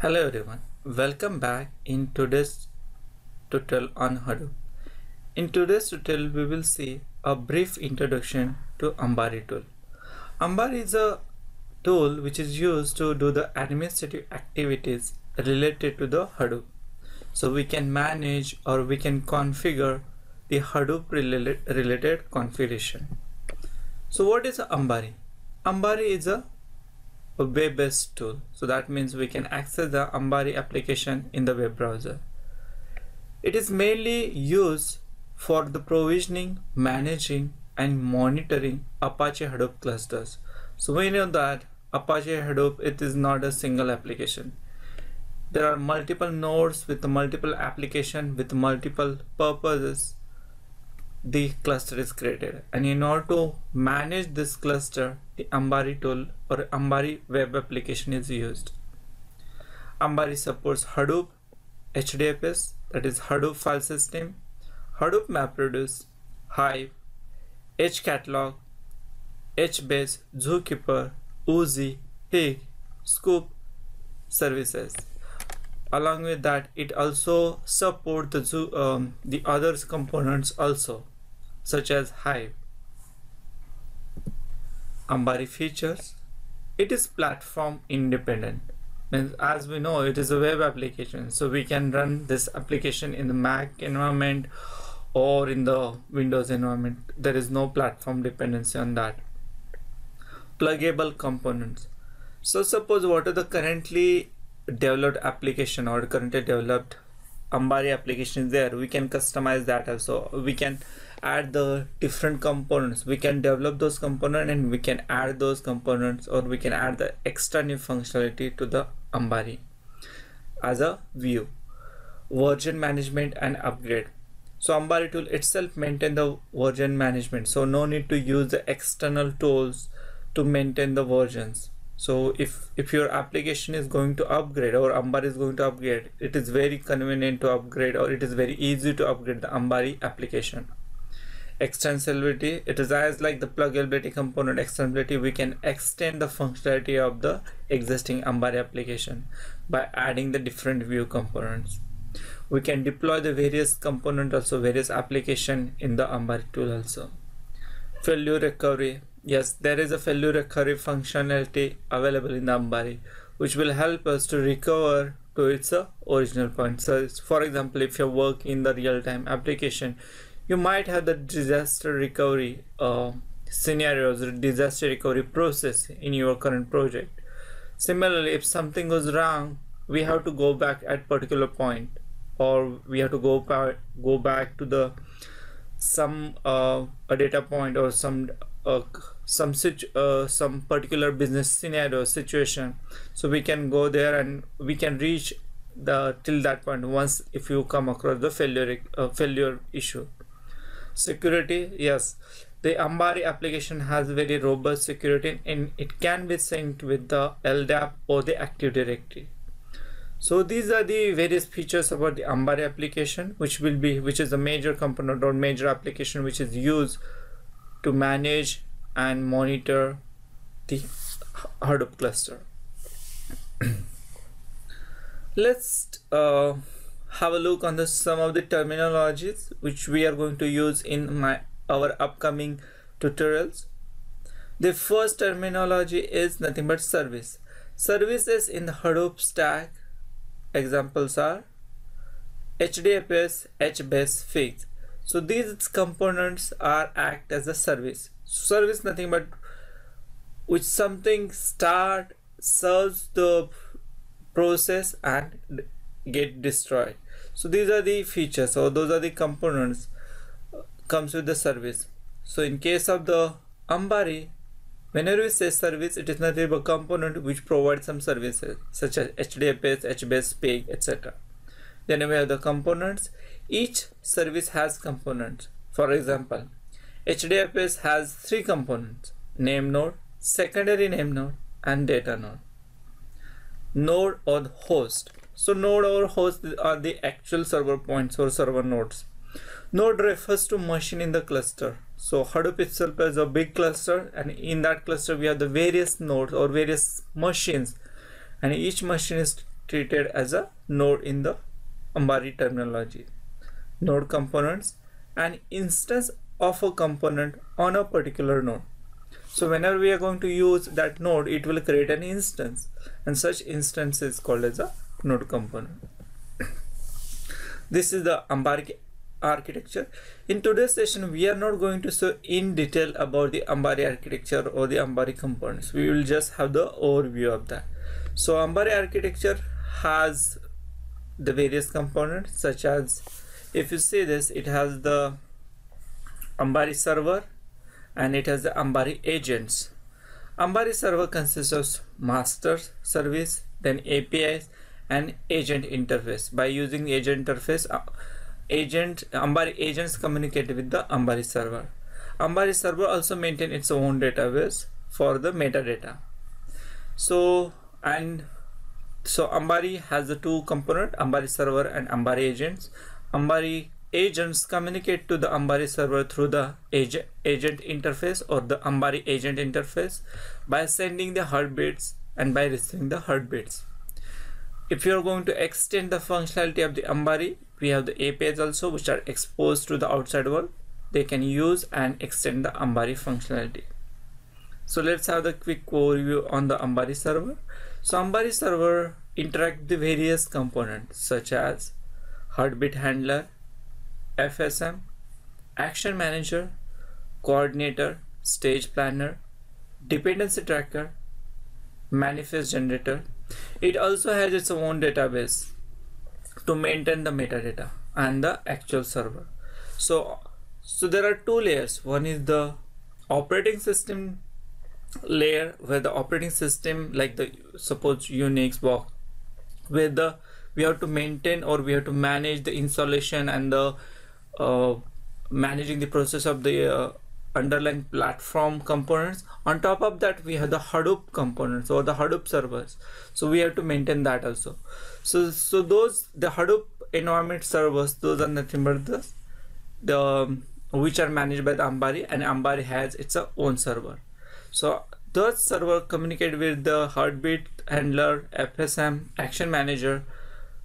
Hello everyone, welcome back in today's tutorial on Hadoop. In today's tutorial we will see a brief introduction to Ambari tool. Ambari is a tool which is used to do the administrative activities related to the Hadoop. So we can manage or we can configure the Hadoop related, configuration. So what is Ambari? Ambari is a a web-based tool. So that means we can access the Ambari application in the web browser. It is mainly used for the provisioning managing and monitoring Apache Hadoop clusters. So we know that Apache Hadoop it is not a single application. There are multiple nodes with multiple application with multiple purposes the cluster is created and in order to manage this cluster the Ambari tool or Ambari web application is used. Ambari supports Hadoop, HDFS that is Hadoop file system, Hadoop MapReduce, Hive, HCatalog, HBase, Zookeeper, Oozie, Pig, Sqoop services. Along with that, it also supports the, um, the other components also such as Hive. Ambari features. It is platform independent. As we know, it is a web application, so we can run this application in the Mac environment or in the Windows environment. There is no platform dependency on that. Pluggable components. So suppose what are the currently developed application or currently developed Ambari application is there, we can customize that also. We can add the different components. We can develop those components and we can add those components or we can add the extra new functionality to the Ambari as a view. Version management and upgrade. So Ambari tool itself maintain the version management. So no need to use the external tools to maintain the versions so if if your application is going to upgrade or Ambari is going to upgrade it is very convenient to upgrade or it is very easy to upgrade the Ambari application. Extensibility it is as like the pluggability component extensibility we can extend the functionality of the existing Ambari application by adding the different view components. We can deploy the various component also various application in the Ambari tool also. Failure recovery yes there is a failure recovery functionality available in the Ambari which will help us to recover to its uh, original point. So for example if you work in the real-time application you might have the disaster recovery uh, scenarios disaster recovery process in your current project. Similarly if something goes wrong we have to go back at particular point or we have to go back go back to the some uh, a data point or some uh, some uh, some particular business scenario situation. So we can go there and we can reach the till that point once if you come across the failure uh, failure issue. Security yes. The Ambari application has very robust security and it can be synced with the LDAP or the Active Directory. So these are the various features about the Ambari application which will be which is a major component or major application which is used to manage and monitor the Hadoop cluster. Let's uh, have a look on the some of the terminologies which we are going to use in my our upcoming tutorials. The first terminology is nothing but service. Services in the Hadoop stack examples are HDFS, HBase, Pig. So these components are act as a service. Service nothing but which something start serves the process and get destroyed. So these are the features or those are the components uh, comes with the service. So in case of the ambari whenever we say service it is nothing but component which provides some services such as hdfs hbase pig etc then we have the components each service has components for example hdfs has three components name node secondary name node and data node node or host so node or host are the actual server points or server nodes. Node refers to machine in the cluster. So Hadoop itself is a big cluster and in that cluster we have the various nodes or various machines and each machine is treated as a node in the Ambari terminology. Node components an instance of a component on a particular node. So whenever we are going to use that node, it will create an instance and such instance is called as a node component. this is the Ambari architecture. In today's session, we are not going to show in detail about the Ambari architecture or the Ambari components. We will just have the overview of that. So Ambari architecture has the various components such as if you see this it has the Ambari server and it has the Ambari agents. Ambari server consists of master service, then APIs and agent interface. By using agent interface, uh, agent Ambari agents communicate with the Ambari server. Ambari server also maintain its own database for the metadata. So and so Ambari has the two component Ambari server and Ambari agents. Ambari agents communicate to the Ambari server through the agent, agent interface or the Ambari agent interface by sending the heartbeats and by receiving the heartbeats. If you are going to extend the functionality of the Ambari, we have the APIs also which are exposed to the outside world. They can use and extend the Ambari functionality. So let's have the quick overview on the Ambari server. So Ambari server interact the various components such as heartbeat handler, FSM, action manager, coordinator, stage planner, dependency tracker, manifest generator. It also has its own database to maintain the metadata and the actual server. So, so there are two layers. One is the operating system layer where the operating system like the suppose Unix box where the we have to maintain or we have to manage the installation and the uh, managing the process of the uh, underlying platform components. On top of that we have the hadoop components or the hadoop servers. So we have to maintain that also. So so those the hadoop environment servers those are nothing but the the which are managed by the ambari and ambari has its own server so those server communicate with the heartbeat handler fsm action manager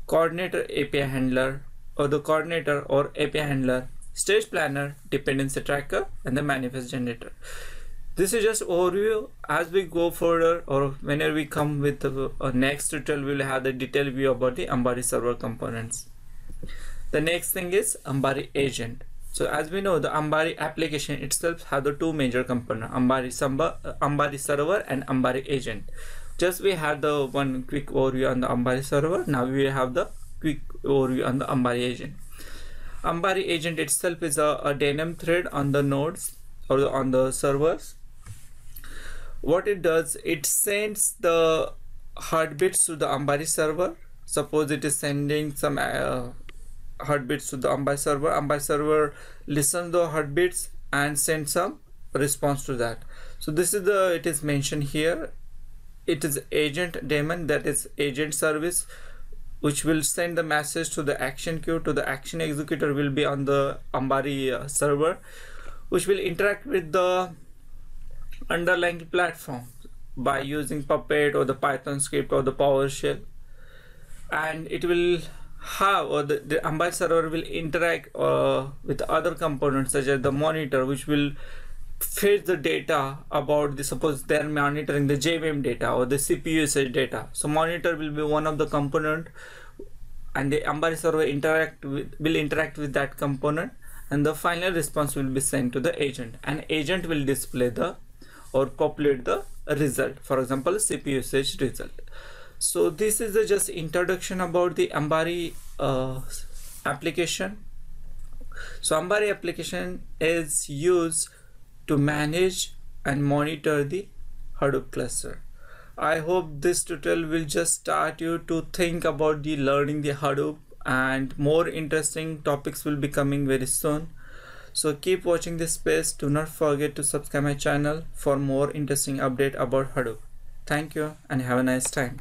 coordinator api handler or the coordinator or API handler, stage planner, dependency tracker, and the manifest generator. This is just overview. As we go further or whenever we come with the uh, next tutorial, we'll have the detailed view about the Ambari server components. The next thing is Ambari agent. So as we know, the Ambari application itself has the two major components, Ambari, uh, Ambari server and Ambari agent. Just we have the one quick overview on the Ambari server. Now we have the quick overview on the Ambari agent. Ambari agent itself is a, a daemon thread on the nodes or the, on the servers. What it does, it sends the heartbeats to the Ambari server. Suppose it is sending some uh, heartbeats to the Ambari server. Ambari server listens the heartbeats and sends some response to that. So this is the it is mentioned here. It is agent daemon that is agent service which will send the message to the action queue to the action executor will be on the Ambari uh, server which will interact with the underlying platform by using Puppet or the Python script or the PowerShell and it will have or the, the Ambari server will interact uh, with other components such as the monitor which will fetch the data about the suppose they are monitoring the JVM data or the CPU usage data. So monitor will be one of the component and the Ambari server interact with, will interact with that component and the final response will be sent to the agent and agent will display the or populate the result for example CPU usage result. So this is a just introduction about the Ambari uh, application. So Ambari application is used to manage and monitor the Hadoop cluster. I hope this tutorial will just start you to think about the learning the Hadoop and more interesting topics will be coming very soon. So keep watching this space. Do not forget to subscribe my channel for more interesting update about Hadoop. Thank you and have a nice time.